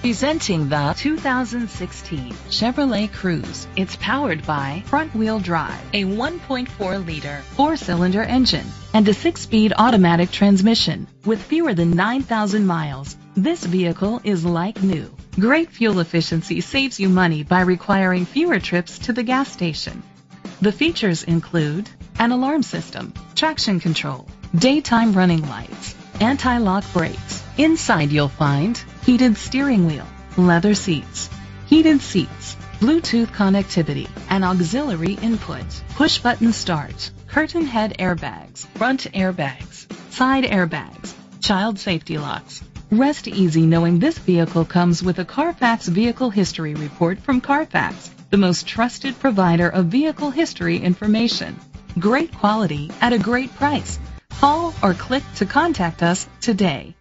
Presenting the 2016 Chevrolet Cruze. It's powered by front-wheel drive, a 1.4-liter four-cylinder engine, and a six-speed automatic transmission. With fewer than 9,000 miles, this vehicle is like new. Great fuel efficiency saves you money by requiring fewer trips to the gas station. The features include an alarm system, traction control, daytime running lights, anti-lock brakes. Inside you'll find heated steering wheel, leather seats, heated seats, Bluetooth connectivity, and auxiliary input, push button start, curtain head airbags, front airbags, side airbags, child safety locks. Rest easy knowing this vehicle comes with a Carfax Vehicle History Report from Carfax, the most trusted provider of vehicle history information. Great quality at a great price. Call or click to contact us today.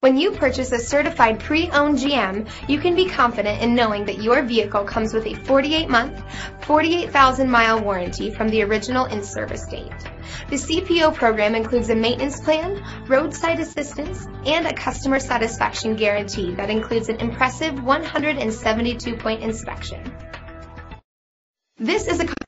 When you purchase a certified pre-owned GM, you can be confident in knowing that your vehicle comes with a 48-month, 48,000-mile warranty from the original in-service date. The CPO program includes a maintenance plan, roadside assistance, and a customer satisfaction guarantee that includes an impressive 172-point inspection. This is a